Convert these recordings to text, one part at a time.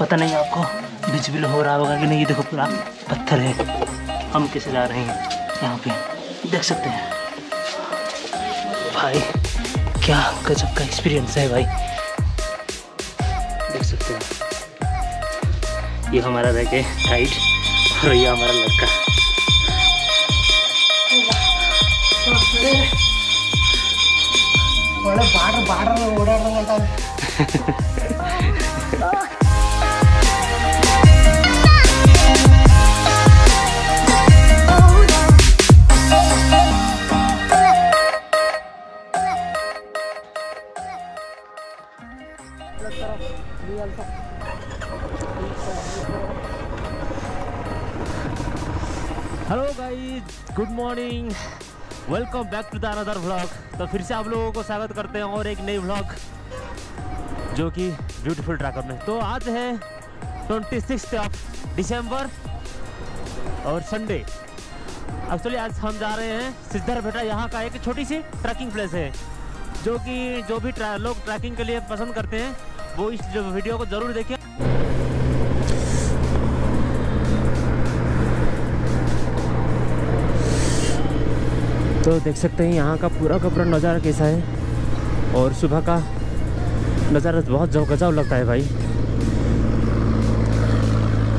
पता नहीं आपको बिजबिल हो रहा होगा कि नहीं। ये देखो पूरा पत्थर है। हम किसे जा रहे हैं? यहाँ पे। देख सकते हैं। भाई, क्या गजब का एक्सपीरियंस है भाई। देख सकते हैं। ये हमारा रह के टाइट और ये हमारा लड़का। बाढ़ बाढ़ बाड़ बाड़ Voda hello guys good morning welcome back to the another vlog तो फिर से आप लोगों को स्वागत करते हैं और एक नई व्लॉग जो कि ब्यूटीफुल ट्रैकर में तो आज है ट्वेंटी सिक्स ऑफ़ दिसंबर और संडे एक्चुअली आज हम जा रहे हैं सिद्धर बेटा यहाँ का एक छोटी सी ट्रैकिंग प्लेस है जो कि जो भी ट्रा, लोग ट्रैकिंग के लिए पसंद करते हैं वो इस जो वीडियो को ज़रूर देखें। तो देख सकते हैं यहाँ का पूरा का पूरा नज़ारा कैसा है और सुबह का नज़ारा बहुत जब गजब लगता है भाई।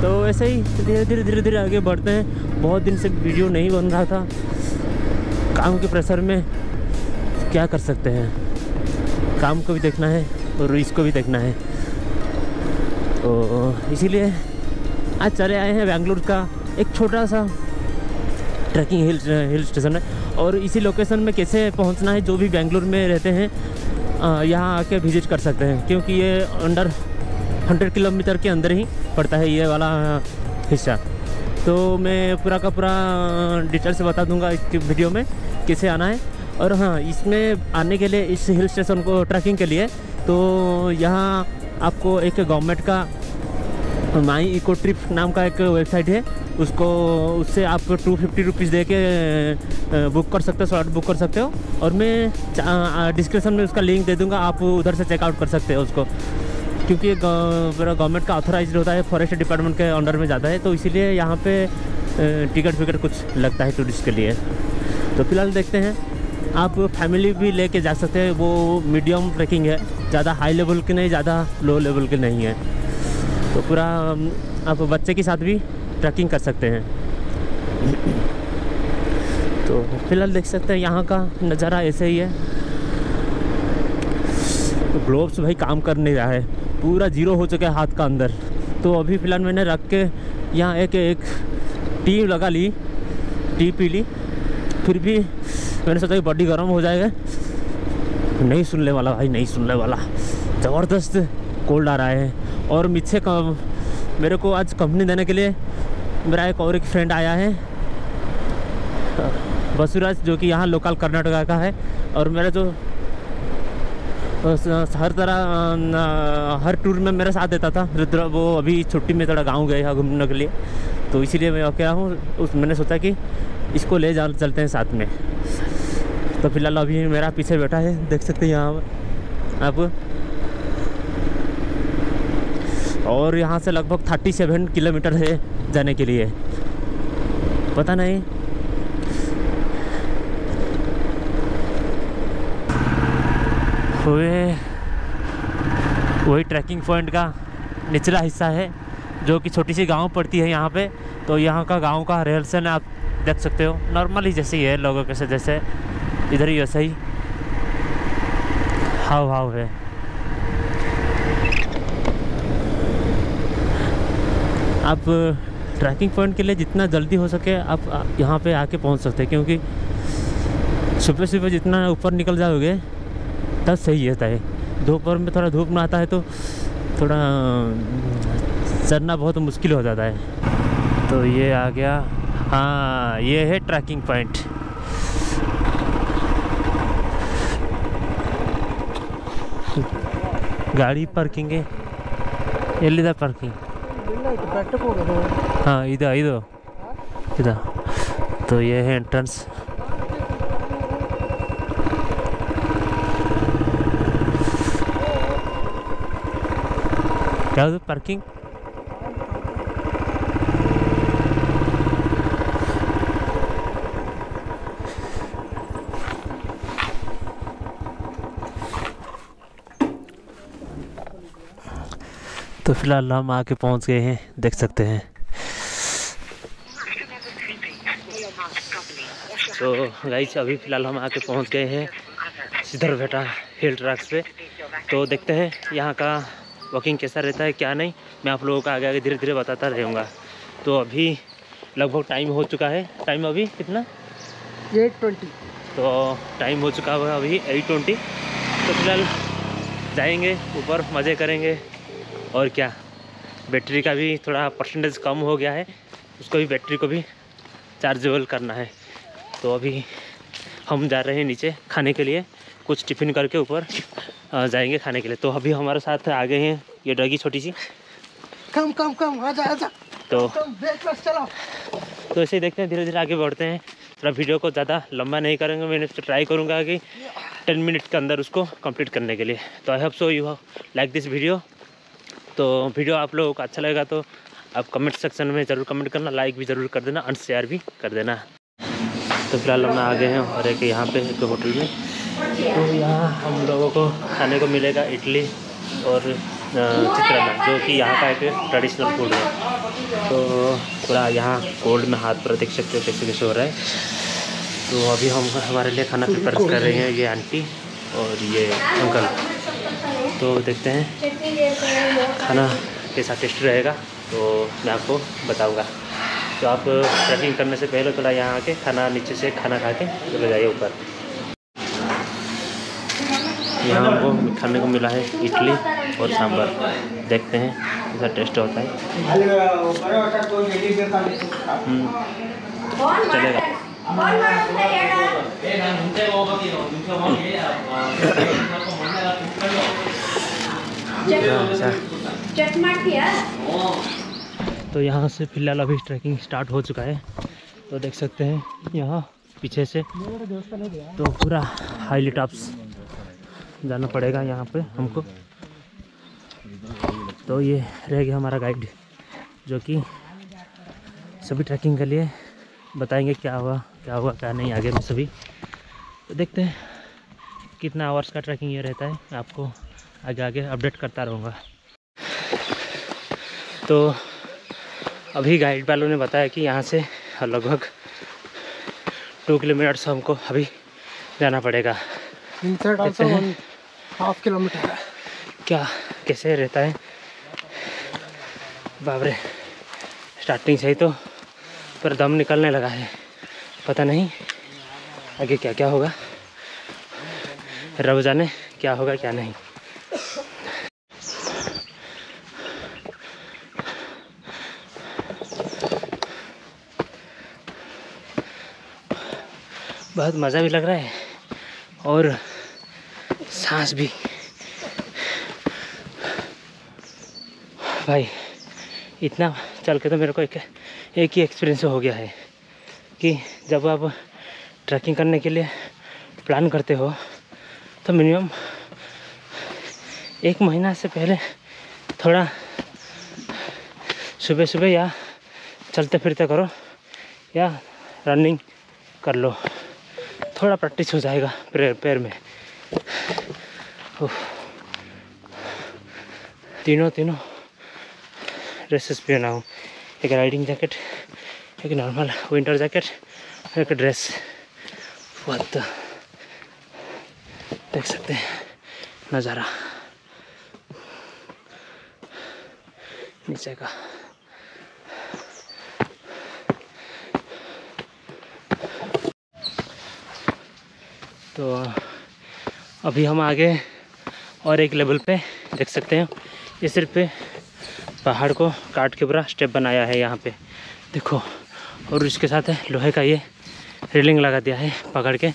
तो ऐसे ही धीरे धीरे धीरे धीरे आगे बढ़ते हैं। बहुत दिन से वीडियो नहीं बन रहा था। काम के प्रेशर में क्या कर सकते हैं? काम को भी देखना है और इसको भी देखना है। तो इसीलिए आज चले आए हैं बेंगलुरु का एक छोटा सा ट्रैकिंग हिल हिल स्टेशन है। और इसी लोकेशन में कैसे पहुँचना है, जो भी बेंगलुरु में रहते हैं यहाँ आके विज़िट कर सकते हैं, क्योंकि ये अंडर 100 किलोमीटर के अंदर ही पड़ता है ये वाला हिस्सा। तो मैं पूरा का पूरा डिटेल से बता दूँगा इस वीडियो में किसे आना है। और हाँ इसमें आने के लिए इस हिल स्टेशन को ट्रैकिंग के लिए तो यहाँ आपको एक गवर्नमेंट का माई इको ट्रिप नाम का एक वेबसाइट है। उसको, उससे आप टू फिफ्टी रुपीज़ दे के बुक कर सकते हो स्लॉट बुक कर सकते हो। और मैं डिस्क्रिप्शन में उसका लिंक दे दूँगा, आप उधर से चेकआउट कर सकते हो उसको। क्योंकि पूरा गवर्नमेंट का ऑथोराइज होता है फॉरेस्ट डिपार्टमेंट के अंडर में जाता है तो इसीलिए यहाँ पे टिकट विकट कुछ लगता है टूरिस्ट के लिए। तो फ़िलहाल देखते हैं, आप फैमिली भी लेके जा सकते हैं, वो मीडियम ट्रैकिंग है, ज़्यादा हाई लेवल की नहीं, ज़्यादा लो लेवल की नहीं है। तो पूरा आप बच्चे के साथ भी ट्रैकिंग कर सकते हैं। तो फ़िलहाल देख सकते हैं, यहाँ का नज़ारा ऐसे ही है। तो ग्लोव्स भाई काम कर नहीं रहा है, पूरा ज़ीरो हो चुका है हाथ का अंदर। तो अभी फ़िलहाल मैंने रख के यहाँ एक एक टी लगा ली टी पी ली, फिर भी मैंने सोचा कि बॉडी गर्म हो जाएगा। नहीं सुनने वाला भाई, नहीं सुनने वाला। ज़बरदस्त कोल्ड आ रहा है। और मुझसे मेरे को आज कंपनी देने के लिए मेरा एक और एक फ्रेंड आया है। बसुराज, जो कि यहाँ लोकल कर्नाटका का है। और मेरा जो हर तरह हर टूर में मेरा साथ देता था। रुद्र, वो अभी छुट्टी में थोड़ा गाँव गए हैं घूमने के लिए। तो इसीलिए मैं क्या हूँ, उस, मैंने सोचा कि इसको ले जा, चलते हैं साथ में। तो फ़िलहाल अभी मेरा पीछे बैठा है, देख सकते हैं यहाँ। आप? और यहाँ से लगभग थर्टी सेवन किलोमीटर है जाने के लिए। पता नहीं। हुए। वही ट्रैकिंग पॉइंट का निचला हिस्सा है, जो कि छोटी सी गाँव पड़ती है यहाँ पे। तो यहाँ का गाँव का रिहर्सल आप देख सकते हो। नॉर्मली जैसे ही है, लोगों के से जैसे। इधर ही वैसे ही। हाव हाव है। आप ट्रैकिंग पॉइंट के लिए जितना जल्दी हो सके आप यहाँ पे आके पहुँच सकते हैं, क्योंकि सुबह सुबह जितना ऊपर निकल जाओगे, तब सही रहता है। दोपहर में थोड़ा धूप में आता है तो थोड़ा चढ़ना बहुत मुश्किल हो जाता है। तो ये आ गया हाँ ये है ट्रैकिंग पॉइंट गाड़ी पार्किंग है एलिदा पार्किंग ಬೆಟ್ಟಕ್ಕೆ ಹೋಗೋದು हाँ इधर इधर इधर तो ये है एंट्रेंस क्या पार्किंग तो फ़िलहाल हम आके पहुँच गए हैं देख सकते हैं। तो गाइस अभी फ़िलहाल हम आके पहुँच गए हैं सिद्धर बेटा हिल ट्रैक्स पे। तो देखते हैं यहाँ का वॉकिंग कैसा रहता है क्या नहीं। मैं आप लोगों को आगे आगे धीरे धीरे बताता रहूँगा। तो अभी लगभग टाइम हो चुका है। टाइम अभी कितना? Eight twenty. तो टाइम हो चुका है अभी एट ट्वेंटी। तो फ़िलहाल जाएँगे ऊपर मज़े करेंगे। और क्या? बैटरी का भी थोड़ा परसेंटेज कम हो गया है। उसको भी बैटरी को भी चार्जेबल करना है। तो अभी हम जा रहे हैं नीचे खाने के लिए। कुछ टिफ़िन करके ऊपर जाएँगे खाने के लिए। तो अभी हमारे साथ आ गए हैं ये डगी छोटी सी। कम कम कम आजा आजा। तो चलो। तो ऐसे ही देखते हैं धीरे धीरे आगे बढ़ते हैं। थोड़ा वीडियो को ज़्यादा लंबा नहीं करेंगे मैंने ट्राई करूँगा कि टेन मिनट के अंदर उसको कंप्लीट करने के लिए। तो I hope so you like this video तो वीडियो आप लोगों को अच्छा लगेगा तो आप कमेंट सेक्शन में ज़रूर कमेंट करना लाइक भी ज़रूर कर देना और शेयर भी कर देना। तो फ़िलहाल हम आ गए हैं और एक यहाँ पे एक होटल में। तो यहाँ हम लोगों को खाने को मिलेगा इडली और चित्रान्न जो कि यहाँ का एक ट्रेडिशनल फ़ूड है। तो थोड़ा यहाँ कोल्ड में हाथ पर देख सकते हो कैसे कैसे हो रहा है। तो अभी हम हमारे लिए खाना प्रिपेयर कर रहे हैं ये आंटी और ये अंकल तो देखते हैं। खाना कैसा टेस्ट रहेगा तो मैं आपको बताऊँगा। तो आप ट्रैकिंग करने से पहले तो थोड़ा यहाँ आके, खाना नीचे से खाना खा के चले जाइए ऊपर। यहाँ हमको खाने को मिला है इडली और सांभर। देखते हैं, कैसा टेस्ट होता है। हम्म, चलेगा। हम्म। तो यहाँ से फ़िलहाल अभी ट्रैकिंग स्टार्ट हो चुका है। तो देख सकते हैं यहाँ पीछे से तो पूरा हाईली टॉप्स जाना पड़ेगा यहाँ पे हमको। तो ये रह गया हमारा गाइड जो कि सभी ट्रैकिंग के लिए बताएँगे क्या हुआ क्या हुआ क्या नहीं आगे में सभी। तो देखते हैं कितना आवर्स का ट्रैकिंग ये रहता है आपको आगे आगे अपडेट करता रहूँगा। तो अभी गाइड वालों ने बताया कि यहाँ से लगभग टू किलोमीटर्स हमको अभी जाना पड़ेगा। हाफ़ किलोमीटर क्या कैसे रहता है? बाबरे स्टार्टिंग से ही तो पर दम निकलने लगा है। पता नहीं आगे क्या क्या होगा। रब जाने क्या होगा क्या नहीं। बहुत मज़ा भी लग रहा है और सांस भी। भाई, इतना चल के तो मेरे को एक एक ही एक्सपीरियंस हो गया है कि जब आप ट्रैकिंग करने के लिए प्लान करते हो तो मिनिमम एक महीना से पहले थोड़ा सुबह सुबह या चलते फिरते करो या रनिंग कर लो। थोड़ा प्रैक्टिस हो जाएगा पैर पैर में। तीनों तीनों ड्रेसेस पहना हूँ। एक राइडिंग जैकेट, एक नॉर्मल विंटर जैकेट, एक ड्रेस। बहुत देख सकते हैं नज़ारा। नीचे का। तो अभी हम आगे और एक लेवल पे देख सकते हैं। ये सिर्फ़ पहाड़ को काट के पूरा स्टेप बनाया है यहाँ पे। देखो, और इसके साथ लोहे का ये रेलिंग लगा दिया है पकड़ के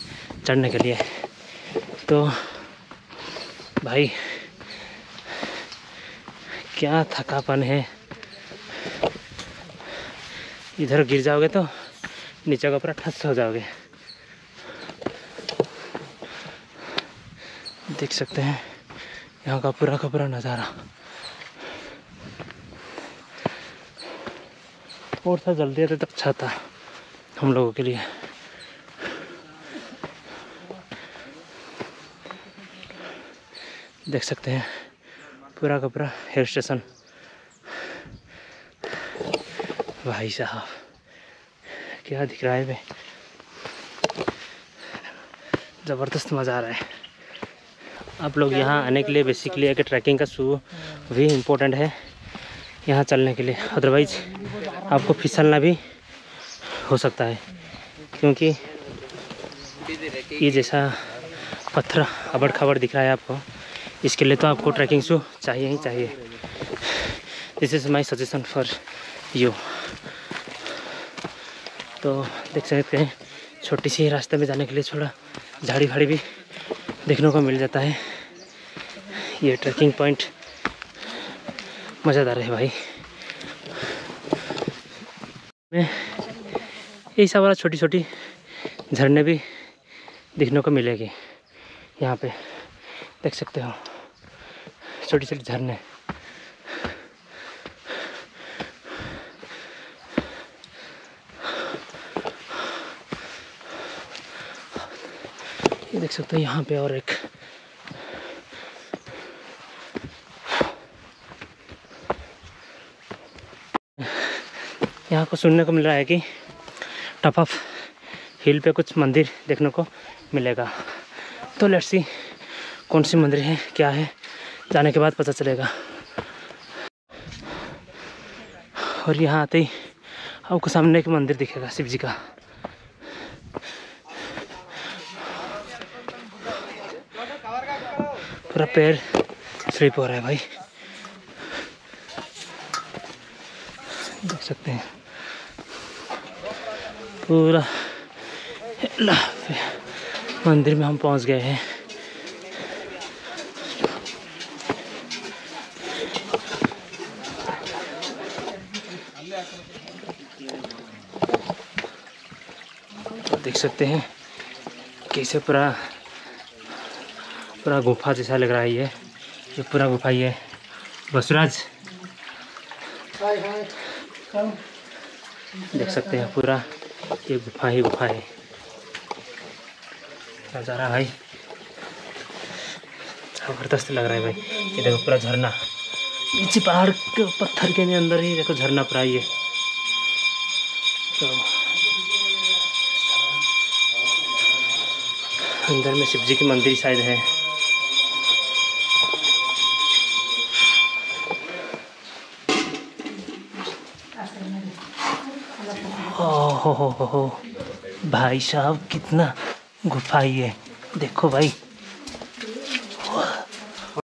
चढ़ने के लिए। तो भाई, क्या थकापन है। इधर गिर जाओगे तो नीचे का पूरा ठस हो जाओगे। देख सकते हैं यहाँ का पूरा का पूरा नज़ारा। और था जल्दी आते तो अच्छा था हम लोगों के लिए। देख सकते हैं पूरा का पूरा हिल स्टेशन। भाई साहब, क्या दिख रहा है भाई ज़बरदस्त मज़ा आ रहा है। आप लोग यहाँ आने के लिए बेसिकली एक ट्रैकिंग का शू भी इम्पोर्टेंट है, यहाँ चलने के लिए। अदरवाइज़ आपको फिसलना भी हो सकता है, क्योंकि ये जैसा पत्थर अबड़ खबड़ दिख रहा है आपको, इसके लिए तो आपको ट्रैकिंग शू चाहिए ही चाहिए। This is my suggestion for you तो देख सकते हैं, छोटी सी रास्ते में जाने के लिए थोड़ा झाड़ी फाड़ी भी देखने को मिल जाता है। ये ट्रैकिंग पॉइंट मज़ेदार है भाई। में यही सब वाला छोटी छोटी झरने भी देखने को मिलेगी। यहाँ पे देख सकते हो। छोटी छोटी झरने। ये देख सकते हो, यहाँ पे और एक यहाँ को सुनने को मिल रहा है कि टॉप ऑफ़ हिल पे कुछ मंदिर देखने को मिलेगा। तो लेट्स सी कौन सी मंदिर है, क्या है, जाने के बाद पता चलेगा। और यहाँ आते ही आपको सामने एक मंदिर दिखेगा शिव जी का। पूरा पैर स्लिप हो रहा है भाई। देख सकते हैं। पूरा मंदिर में हम पहुँच गए हैं। देख सकते हैं, कैसे पूरा पूरा गुफा जैसा लग रहा है ये। ये पूरा गुफा ही है बसराज देख सकते हैं पूरा। ये गुफा ही गुफा है। नज़ारा भाई? ज़बरदस्त लग रहा है भाई। ये देखो पूरा झरना। नीचे पहाड़ के पत्थर के अंदर ही देखो झरना पूरा ये। तो अंदर में शिव जी की मंदिर शायद है। ओ हो हो हो हो भाई साहब कितना गुफा ही है। देखो भाई।